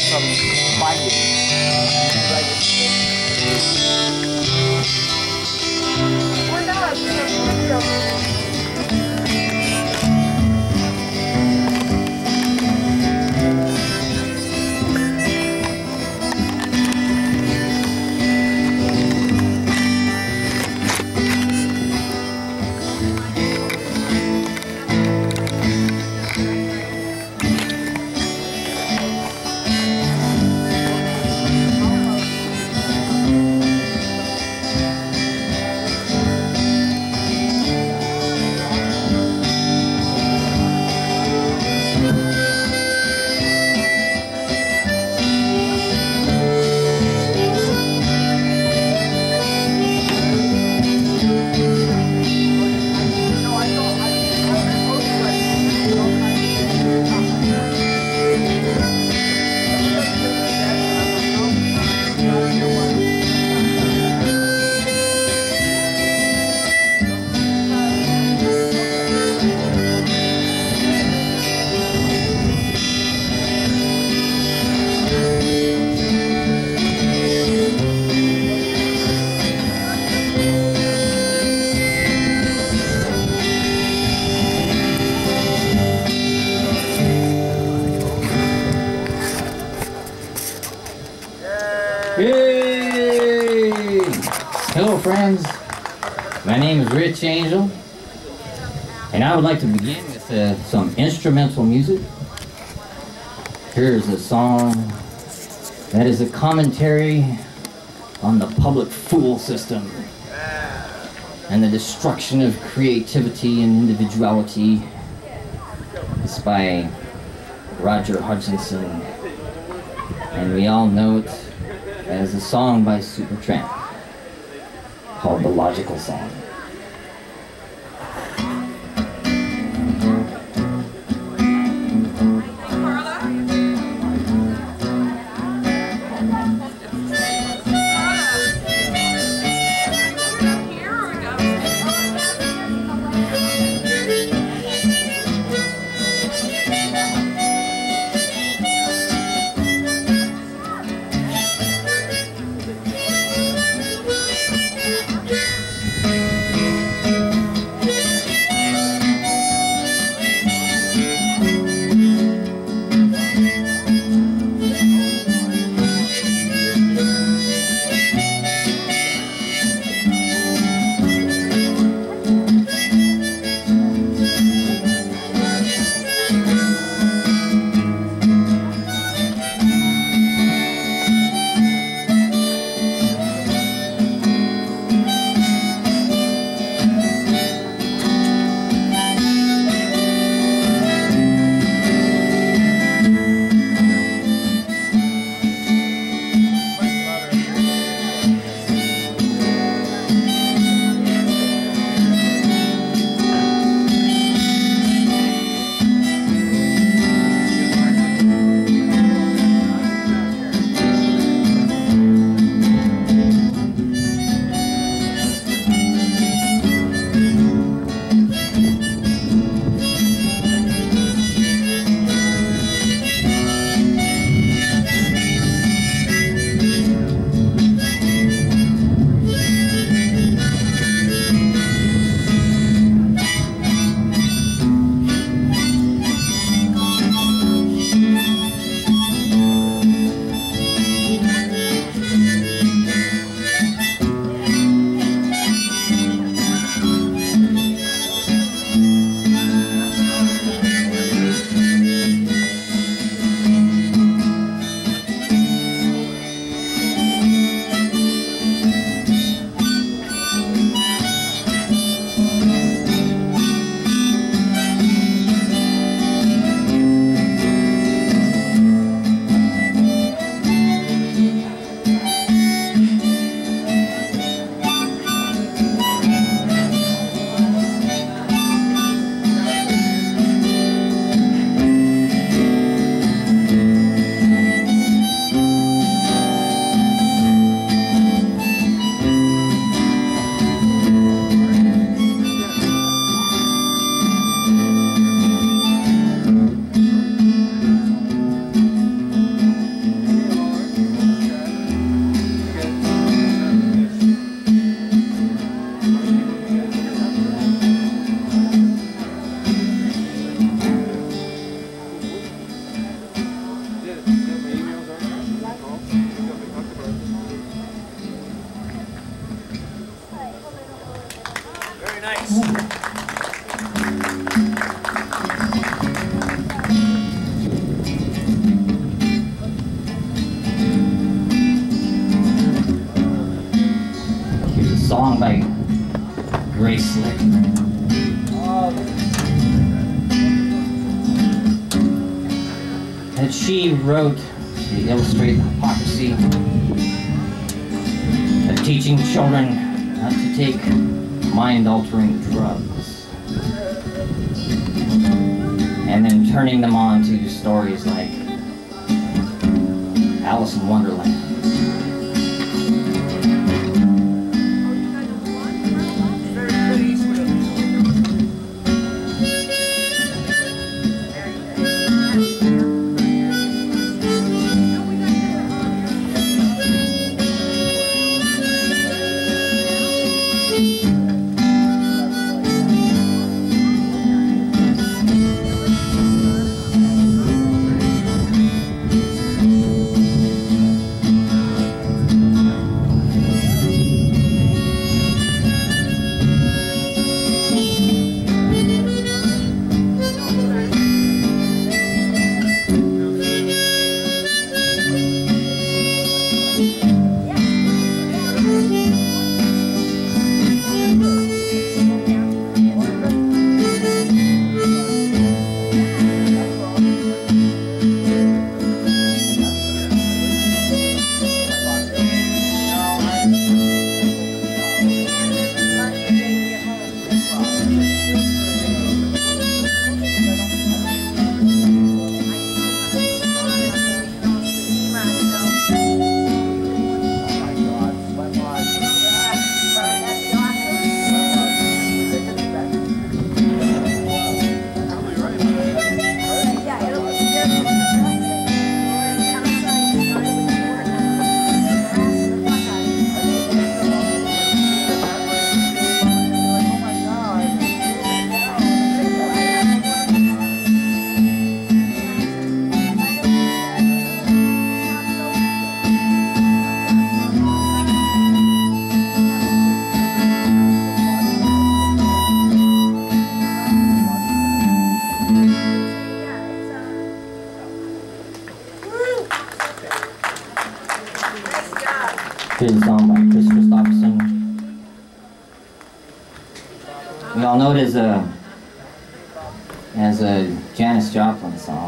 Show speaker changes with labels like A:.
A: from finding.
B: Yay! Hello, friends. My name is Rich Angell, and I would like to begin with uh, some instrumental music. Here's a song that is a commentary on the public fool system and the destruction of creativity and individuality. It's by Roger Hodgkinson, and we all know it as a song by Supertramp called The Logical Song. Song by Grace Slick. That she wrote to illustrate the hypocrisy of teaching children not to take mind-altering drugs. And then turning them on to stories like Alice in Wonderland. As a uh, as a Janis Joplin song.